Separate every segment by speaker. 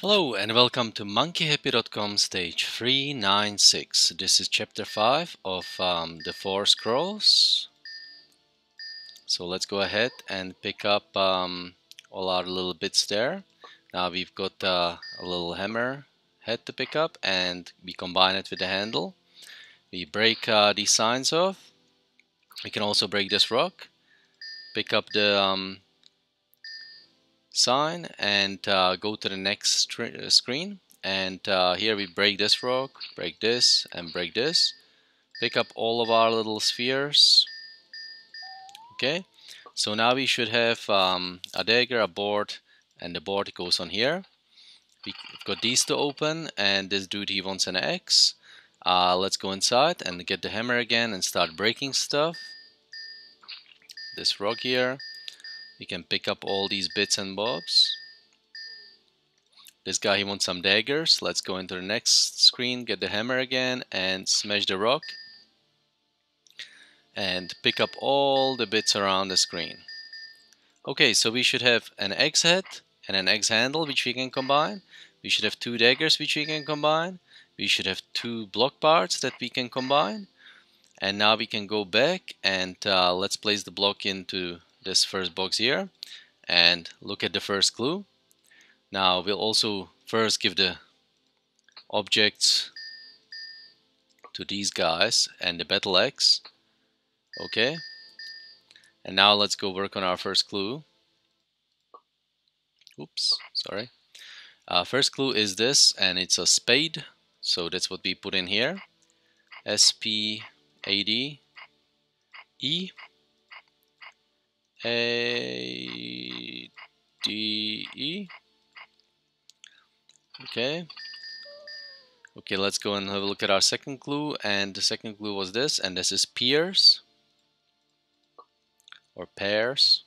Speaker 1: Hello and welcome to monkeyhappy.com stage 396. This is chapter 5 of um, the Four Scrolls. So let's go ahead and pick up um, all our little bits there. Now we've got uh, a little hammer head to pick up and we combine it with the handle. We break uh, these signs off. We can also break this rock. Pick up the um, sign and uh, go to the next uh, screen. And uh, here we break this rock break this and break this. Pick up all of our little spheres. Okay. So now we should have um, a dagger a board and the board goes on here. We've got these to open and this dude he wants an X uh, let's go inside and get the hammer again and start breaking stuff. This rock here we can pick up all these bits and bobs. This guy, he wants some daggers. Let's go into the next screen, get the hammer again, and smash the rock. And pick up all the bits around the screen. Okay, so we should have an X head and an X handle, which we can combine. We should have two daggers, which we can combine. We should have two block parts that we can combine. And now we can go back and uh, let's place the block into this first box here and look at the first clue. Now we'll also first give the objects to these guys and the battle axe. Okay. And now let's go work on our first clue. Oops, sorry. Uh, first clue is this, and it's a spade. So that's what we put in here. S P A D E. Okay. Okay, let's go and have a look at our second clue. And the second clue was this, and this is peers or pairs.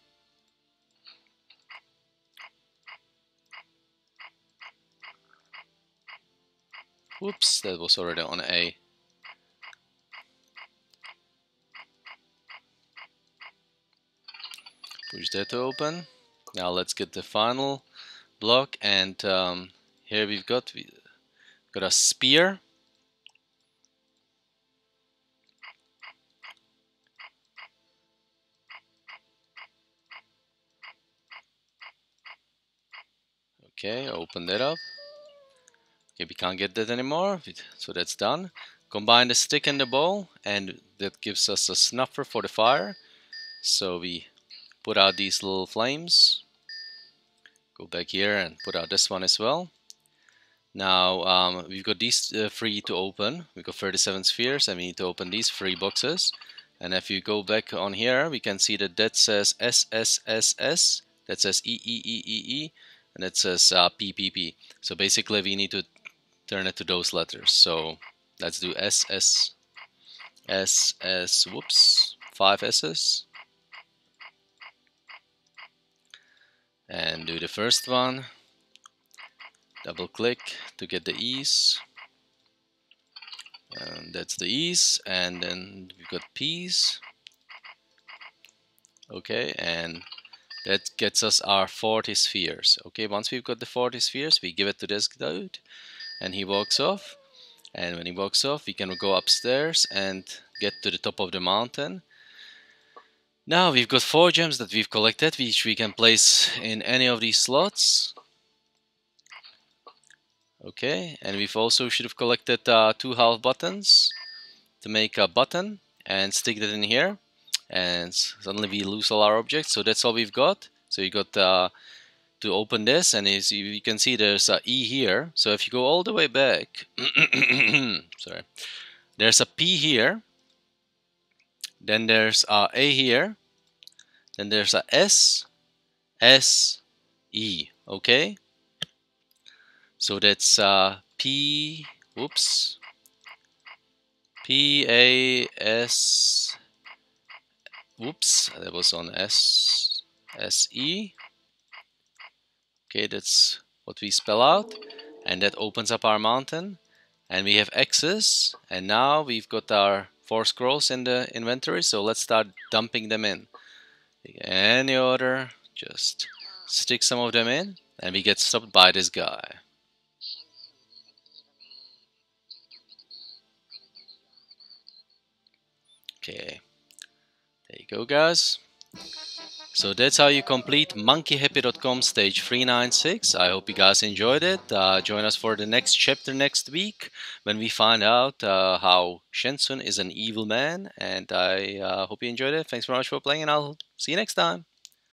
Speaker 1: Oops, that was already on A. push that to open. Now let's get the final block and um, here we've got we got a spear. Okay open that up. Okay we can't get that anymore so that's done. Combine the stick and the bowl and that gives us a snuffer for the fire. So we put out these little flames. Go back here and put out this one as well. Now um, we've got these uh, free to open. We've got 37 spheres and we need to open these three boxes. And if you go back on here, we can see that says S S S S. that says SSSS, that says EEEEE, and that says uh, PPP. So basically we need to turn it to those letters. So let's do SS, SS, whoops, five S's. And do the first one. Double click to get the ease. And that's the ease. And then we've got P's okay and that gets us our 40 spheres. Okay once we've got the 40 spheres we give it to this dude. And he walks off. And when he walks off we can go upstairs and get to the top of the mountain now we've got four gems that we've collected, which we can place in any of these slots. Okay, and we've also should have collected uh, two half buttons to make a button and stick that in here. And suddenly we lose all our objects, so that's all we've got. So you got uh, to open this, and as you can see, there's a E here. So if you go all the way back, sorry, there's a P here. Then there's a A here, then there's a S, S, E, okay? So that's uh, P, whoops, P, A, S, whoops, that was on S, S, E. Okay, that's what we spell out. And that opens up our mountain. And we have X's. And now we've got our four scrolls in the inventory. So let's start dumping them in any order just stick some of them in and we get stopped by this guy. Okay, there you go guys. So that's how you complete monkeyhappy.com stage 396. I hope you guys enjoyed it. Uh, join us for the next chapter next week when we find out uh, how Shensun is an evil man. And I uh, hope you enjoyed it. Thanks very much for playing and I'll see you next time.